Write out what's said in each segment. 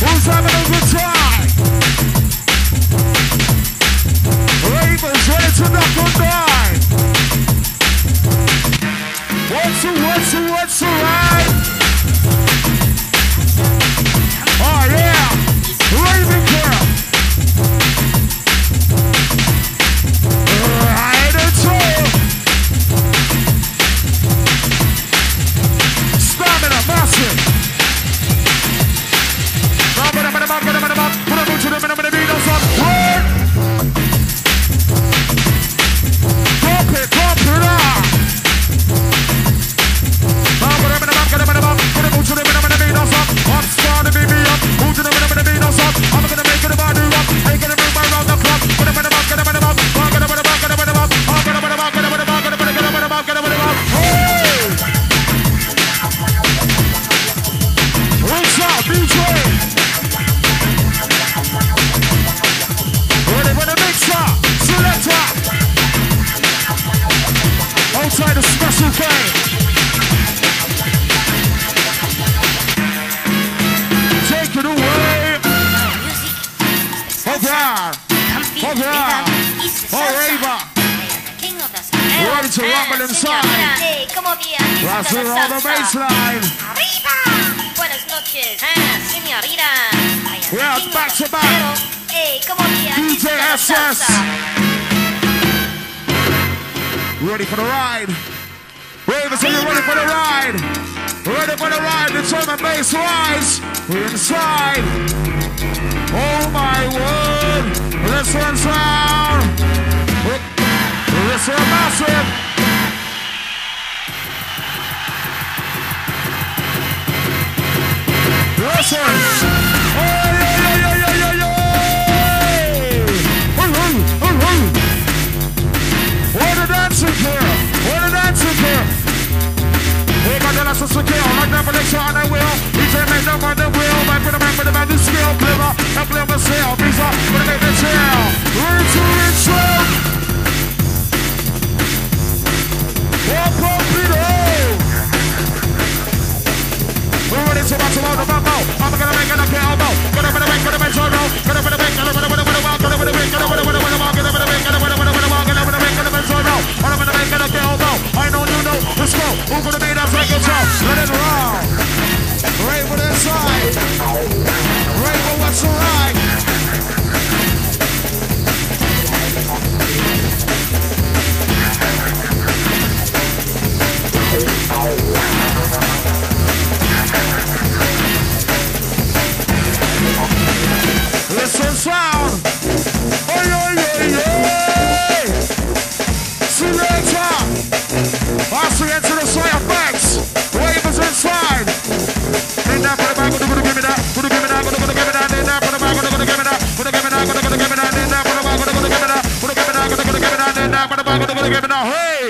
Who's having a to rumble inside. The baseline. Buenas noches. We're out back to back. DJ SS. Ready for the ride. Ravens, are you ready for the ride? Ready for the ride? The German bass rise. We're inside. Oh my word. This one's round. This one's massive. Listen. Let's go. Who gonna be that break yourself? Let it roll. Right for the what's alright.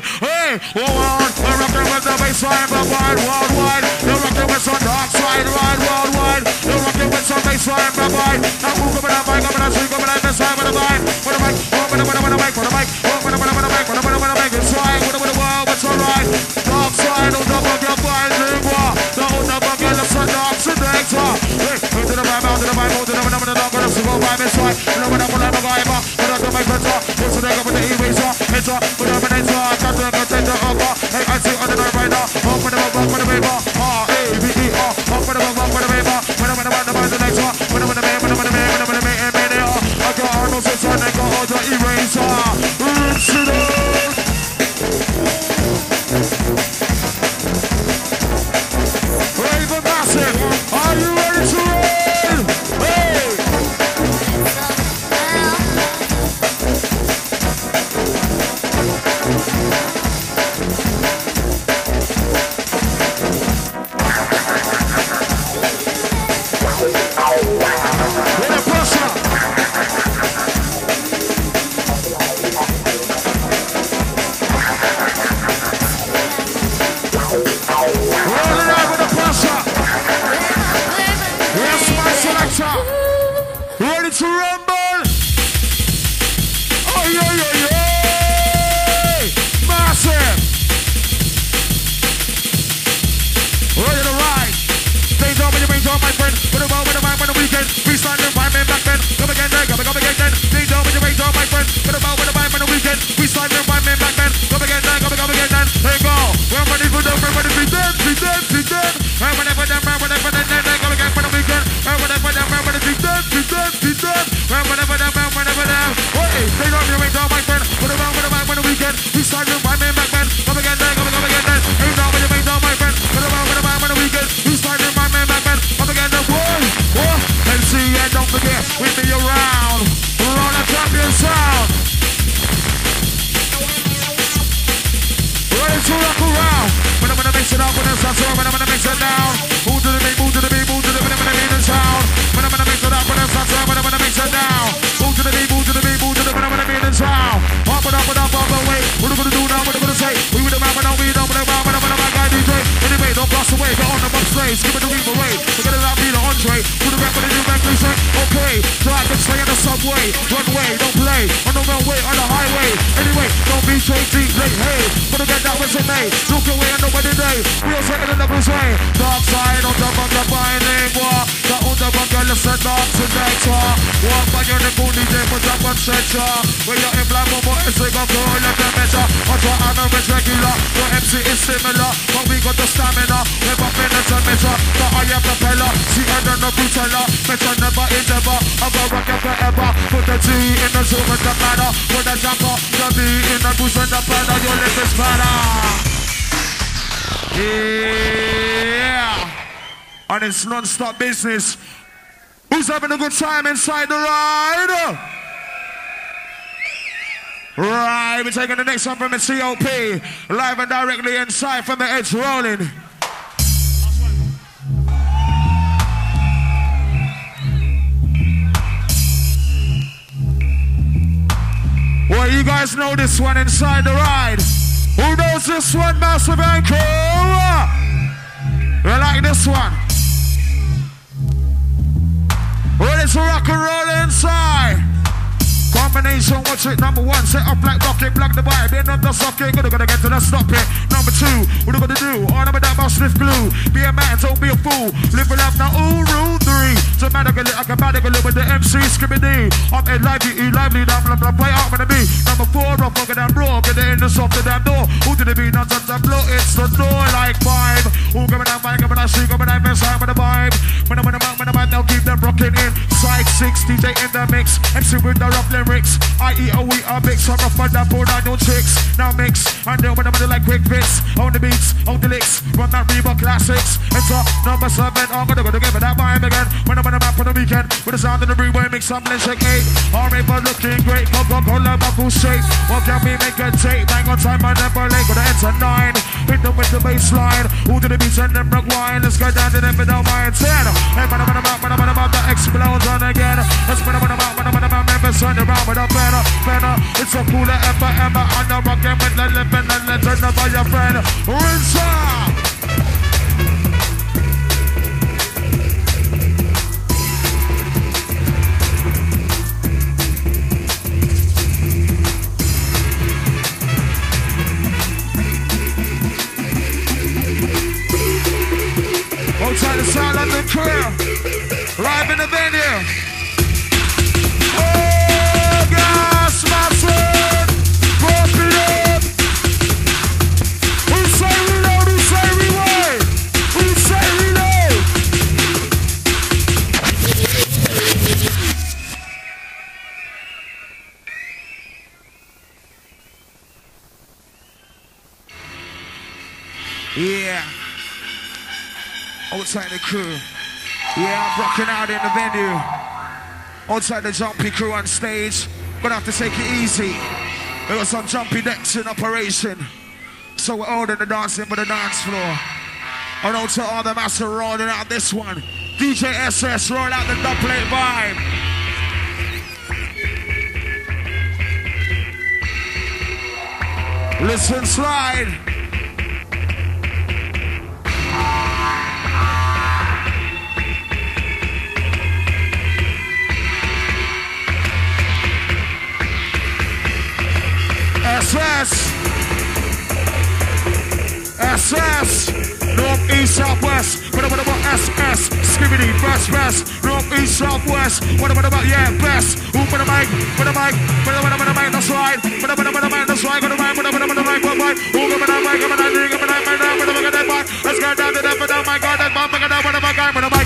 hey, hey, oh. We're rocking with the baseline, the wide, wide, wide. You're rocking with some dark side, wide, wide, wide. Rocking with some baseline, the wide. I'm moving with a mic, I'm gonna swing with a baseline with a mic, with a mic, with a mic, with a mic, with a mic. Friend. Them on with the mind on the weekend. Freestyle and rhyme back then. Come again, then. Come, again, then. There you go. We're ready for them. We're ready for them. Dead. We're ready for. Subway, runway, don't play on the railway, on the highway. Anyway, don't be JT late, hey. Put get that resume, look away the wedding day. We are oh, second in the way. Dark side on the bunker name war. The other bunker listen dark to data. Walk by your nickel, DJ, put up on stretcher. Where you're in black, mama, it's like a girl, let them measure. On your honor is regular, your MC is similar. But we got the stamina, we're up in the measure. The iron propeller, see I don't know her. Metro never endeavor, I'm gonna rock it forever. Put the T in the zoom, it don't matter. Put the jumper, the B in the boost and the pedal, lip is better. Yeah. And it's non-stop business. Who's having a good time inside the ride? Right, we're taking the next one from the COP. Live and directly inside from the edge rolling. Guys know this one inside the ride. Who knows this one, Massive Ankle? You like this one? Ready to rock and roll inside. Combination, watch it. Number one, set up like rocket, block the vibe. End up the socket, gonna gonna get to the stop it. Number two, what are gonna do? On with that mouse lift glue. Be a man, don't be a fool. Live it up now. Ooh, rule three. Dramatically, I can manically with the MC Skibadee. I'm a lively, e lively, down, blah, blah, play out with the beat. Number four, I'm fucking that raw, get in the soft of that door. Who did it be? Not touch that blow, it's the door like five. Who coming that mic, coming that shit, coming that mess, I'm with the vibe. When I'm the mic, when I'm out, now keep them rocking in. Side six, DJ in the mix. MC with the rough I eat a wheat, a mix. I'm a fun that pull down no tricks. Now mix, and then when I'm in like quick bits. On the beats, on the licks. Run that Reebok classics. Enter number seven. I'm gonna go to give it that vibe again. When I'm on the map on the weekend. With the sound of the freeway, mix some let's shake eight. Alright, but looking great. Go, go, go, let my full shake. What can we make a tape? Bang on time, I never late. Gonna enter nine. Hit them with the bass line. Who to the beats and them rock wine. Let's go down to them without my ten. Hey, man, the map, man, I'm on the explodes again. Let's the map, man, I'm on the map. Never turn around with a banner, banner. It's a cooler ever, ever. On the rock again with the living and legend of your friend. Rinse Outside For. Live in the venue. Oh, gas, massive. Pump it up. Who say? Who say? Who say? Yeah. Outside the crew. Yeah, I'm rocking out in the venue. Outside the jumpy crew on stage. Gonna have to take it easy. There was some jumpy decks in operation. So we're holding the dancing for the dance floor. And out to all the master rolling out this one. DJ SS, roll out the dubplate vibe. Listen, slide. SS. SS. North, east, south, west. What about about SS? Skibadee, best, best. North, east, south, west. What about about, yeah, best. Who put a mic? Put a mic. Put a mic, put a mic, that's right. Put a mic, put a mic, that's right. Put a mic, put a mic, put a mic, what mic? Who put a mic, put a mic, put a mic, put a mic, put a mic, put a mic, that, put a mic, God, that bomb, put a mic, put a mic, put a mic. Put a